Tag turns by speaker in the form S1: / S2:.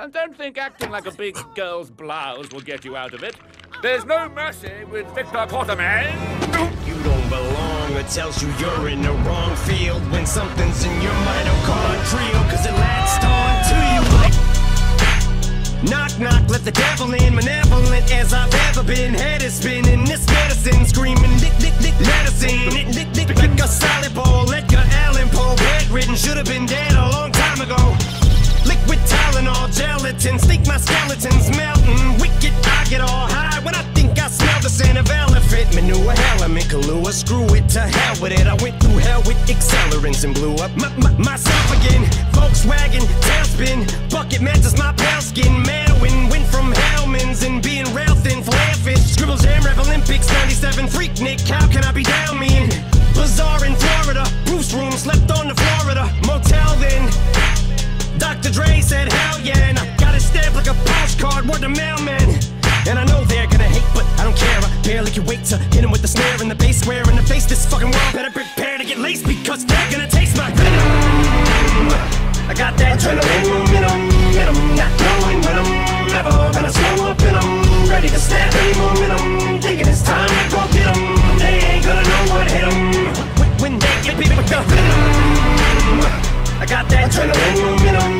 S1: And don't think acting like a big girl's blouse will get you out of it. There's no mercy with Victor Quartermaine.
S2: You don't belong. It tells you you're in the wrong field when something's in your mitochondrial. Cause it latched on to you like. Knock, knock, let the devil in. Malevolent as I've ever been. Head is spinning. This medicine screaming. Dick, dick, dick, medicine. Dick, dick, dick, like a solid ball. let Edgar Allan Poe. Bedridden. Should have been dead skeletons melting. Wicked, I get all high when I think I smell the scent of elephant manure. Element Kahlua, screw it to hell with it. I went through hell with accelerants and blew up my, my, myself again. Volkswagen, tailspin, bucket matches my pale skin. Mailwin, went from Hellmann's and being rail thin, flare fish. Scribble Jam, Rap Olympics, 97, Freaknik. How can I be down mean? Bizarre in Florida, Bruce room, slept on the Florida wait to hit him with the snare and the bass where in the face. This fucking world better prepare to get laced because they're gonna taste my venom. I got that adrenaline momentum and I'm not going when I'm never gonna slow up and I'm ready to snap any momentum thinking it's time to go get them they ain't gonna know what hit them when, when they get beat with the venom I got that adrenaline momentum